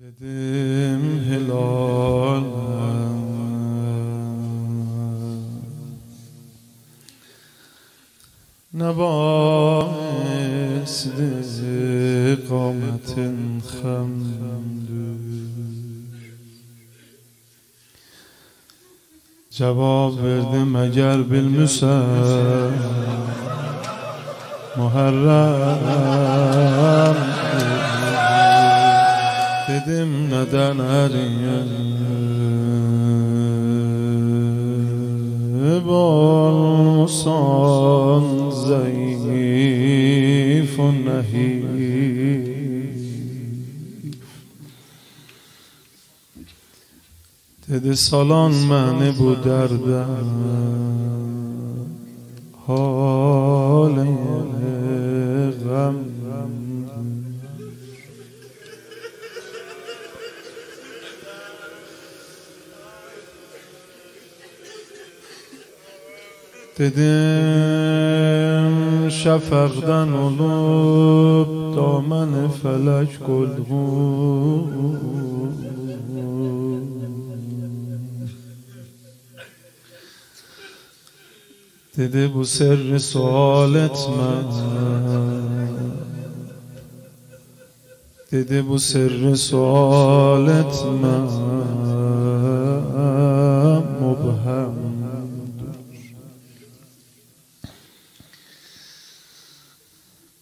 dedim helal Nebaisti qametin xemdür Cevap verdim eğer bilmişsen Muharrem Dedim neden eriyip olmuşsan zayıf nehif Dedi salan məni bu dərdə Halı غم Dedim şafaqdan olub daman felək qolğum Dedi bu sırrı sual etme Dedi bu sırrı sual etme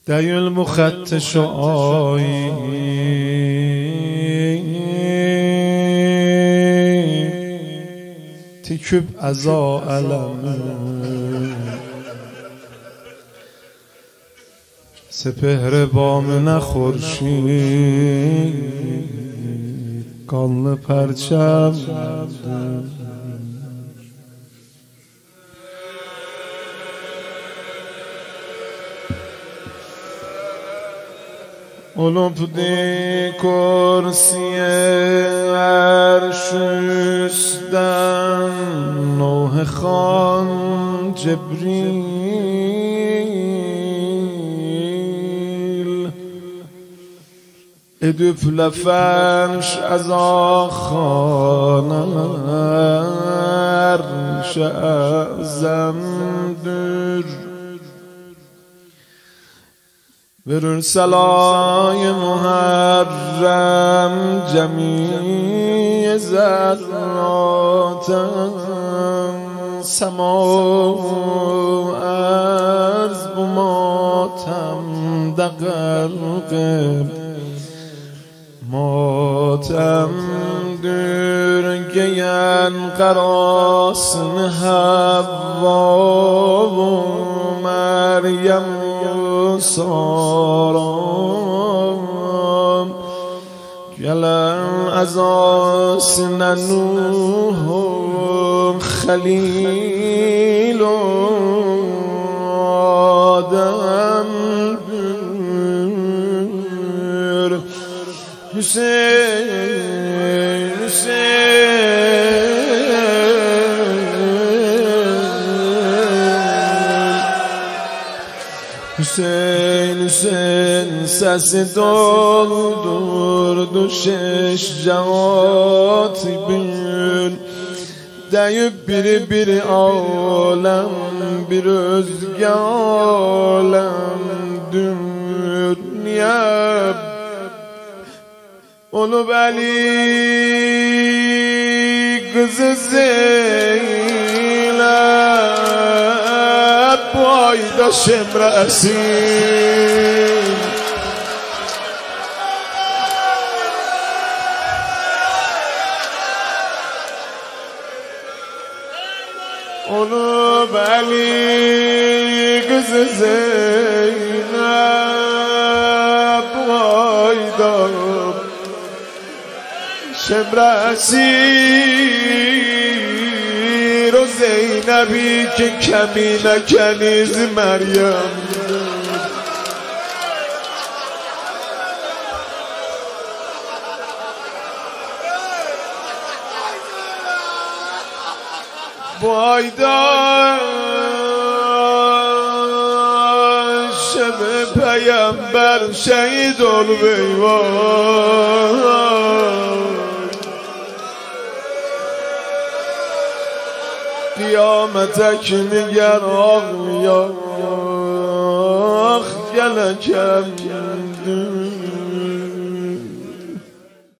دیل مخت شعایی تیکب ازا علم سپهر بام نخورشی کال پرچم. دیل اولوپ دی کرسی عرشستن نوح خان جبریل. ادوپ لفرش از آخانه عرش اعظم برون سلای محرم جمیع زراتم سما و عرض بماتم دقل قبل ماتم دور گین قراس و مریم سارام گلم از آسن نوح خلیل آدم بر. حسین. Hüseyin Hüseyin sesi doldurdu şeş cahat bir Deyip biri biri alem bir özge alem dünya Onu beli kızı Zeynep ayda şemresin Onu beli kızı Zeynep bu ayda شمرسی رو زینبی که کمی نکنیز مریم. بایدار شب پیامبر شهید ol قیامتک نگر آق یا گلکم.